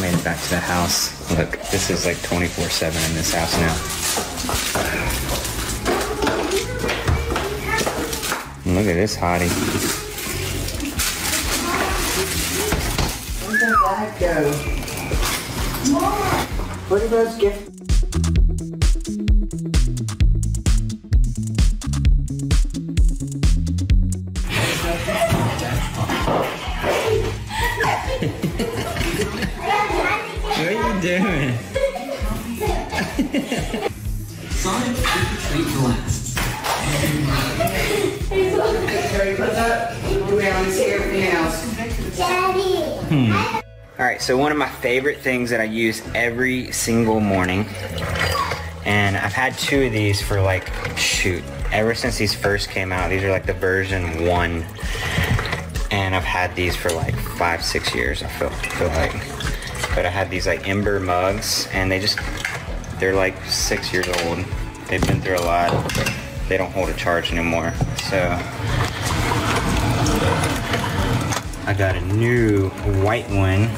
Made it back to the house. Look, this is like 24-7 in this house now. Look at this hottie. Where did that go? Where did those gifts? Doing? Hmm. Sonic see everything else. All right, so one of my favorite things that I use every single morning, and I've had two of these for like, shoot, ever since these first came out. These are like the version one, and I've had these for like five, six years. I feel feel like, but I had these like Ember mugs, and they just, they're like six years old. They've been through a lot. They don't hold a charge anymore, so. I got a new white one,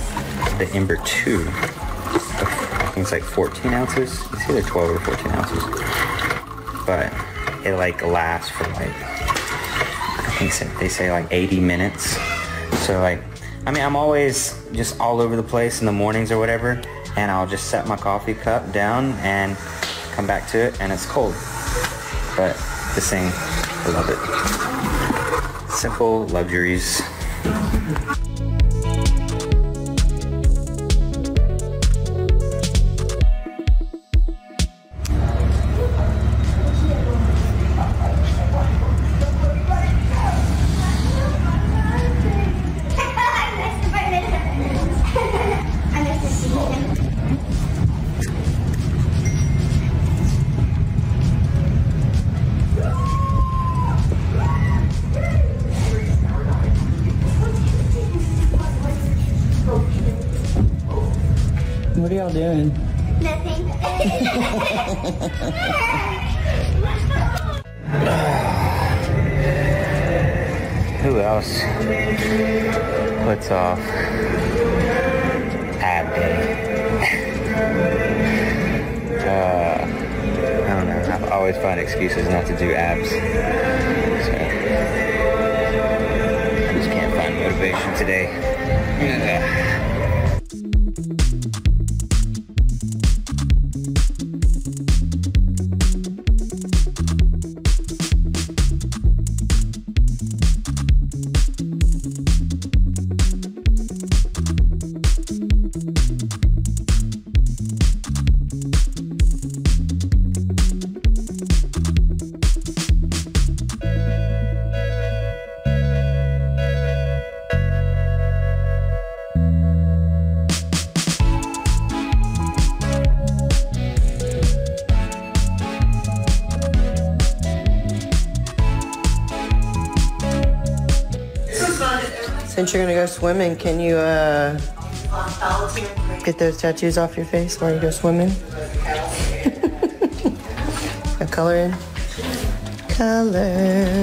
the Ember 2. I think it's like 14 ounces. It's either 12 or 14 ounces. But it like lasts for like, I think they say like 80 minutes. So like, I mean, I'm always just all over the place in the mornings or whatever, and I'll just set my coffee cup down and come back to it, and it's cold. But this thing, I love it. Simple luxuries. What are y'all doing? Nothing. Who else puts off ab day? uh, I don't know. I always find excuses not to do abs. So, I just can't find motivation today. Ugh. Since you're gonna go swimming, can you uh, get those tattoos off your face while you go swimming? a color in? Color.